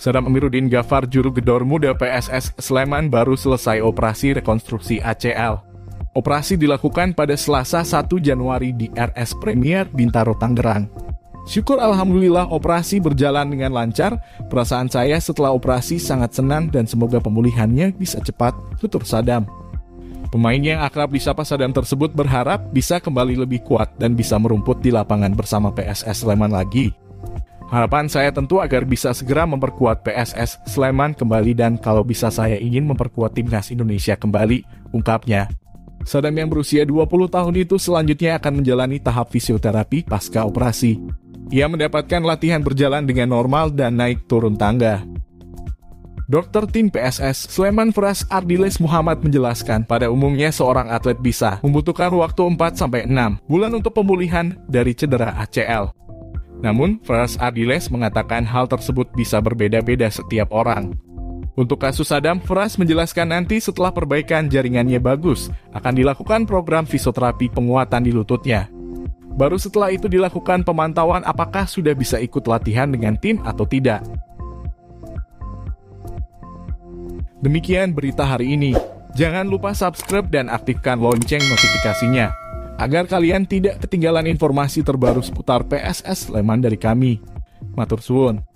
Sadam Amiruddin Gafar, juru gedor muda PSS Sleman baru selesai operasi rekonstruksi ACL. Operasi dilakukan pada Selasa 1 Januari di RS Premier Bintaro, Tangerang. Syukur Alhamdulillah operasi berjalan dengan lancar. Perasaan saya setelah operasi sangat senang dan semoga pemulihannya bisa cepat, tutur Sadam. Pemain yang akrab disapa Sadam tersebut berharap bisa kembali lebih kuat dan bisa merumput di lapangan bersama PSS Sleman lagi. Harapan saya tentu agar bisa segera memperkuat PSS Sleman kembali dan kalau bisa saya ingin memperkuat timnas Indonesia kembali, ungkapnya. Sadam yang berusia 20 tahun itu selanjutnya akan menjalani tahap fisioterapi pasca operasi. Ia mendapatkan latihan berjalan dengan normal dan naik turun tangga. Dokter tim PSS Sleman Fras Ardiles Muhammad menjelaskan, pada umumnya seorang atlet bisa membutuhkan waktu 4-6 bulan untuk pemulihan dari cedera ACL. Namun, Fras Ardiles mengatakan hal tersebut bisa berbeda-beda setiap orang. Untuk kasus Adam, Fras menjelaskan nanti setelah perbaikan jaringannya bagus, akan dilakukan program fisioterapi penguatan di lututnya. Baru setelah itu dilakukan pemantauan apakah sudah bisa ikut latihan dengan tim atau tidak. Demikian berita hari ini. Jangan lupa subscribe dan aktifkan lonceng notifikasinya agar kalian tidak ketinggalan informasi terbaru seputar PSS Sleman dari kami. Matur suwun.